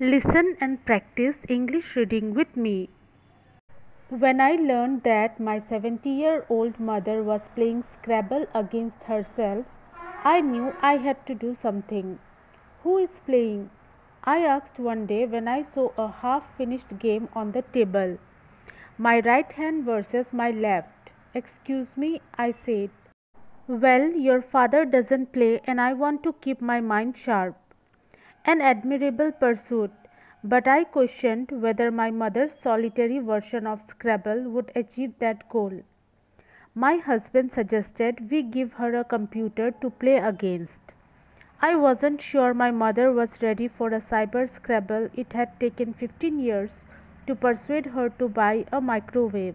Listen and practice English reading with me. When I learned that my 70 year old mother was playing Scrabble against herself, I knew I had to do something. Who is playing? I asked one day when I saw a half finished game on the table. My right hand versus my left. Excuse me, I said. Well, your father doesn't play, and I want to keep my mind sharp. An admirable pursuit, but I questioned whether my mother's solitary version of Scrabble would achieve that goal. My husband suggested we give her a computer to play against. I wasn't sure my mother was ready for a cyber Scrabble. It had taken 15 years to persuade her to buy a microwave.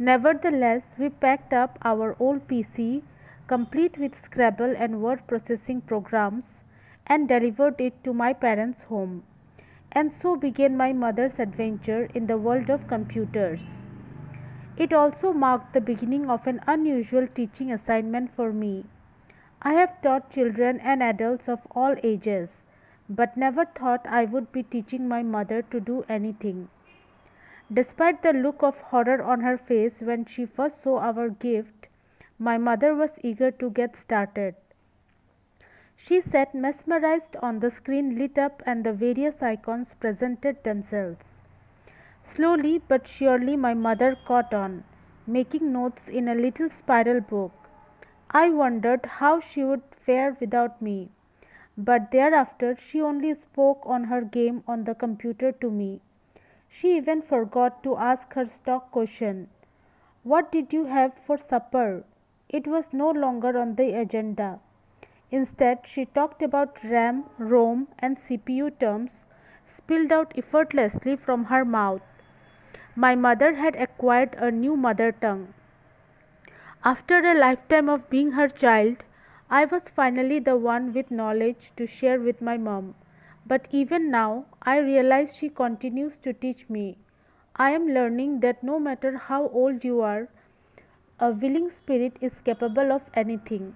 Nevertheless, we packed up our old PC, complete with Scrabble and word processing programs, and delivered it to my parents' home. And so began my mother's adventure in the world of computers. It also marked the beginning of an unusual teaching assignment for me. I have taught children and adults of all ages but never thought I would be teaching my mother to do anything. Despite the look of horror on her face when she first saw our gift, my mother was eager to get started. She sat mesmerized on the screen lit up and the various icons presented themselves. Slowly but surely my mother caught on, making notes in a little spiral book. I wondered how she would fare without me but thereafter she only spoke on her game on the computer to me. She even forgot to ask her stock question. What did you have for supper? It was no longer on the agenda. Instead, she talked about RAM, ROM, and CPU terms spilled out effortlessly from her mouth. My mother had acquired a new mother tongue. After a lifetime of being her child, I was finally the one with knowledge to share with my mom. But even now, I realize she continues to teach me. I am learning that no matter how old you are, a willing spirit is capable of anything.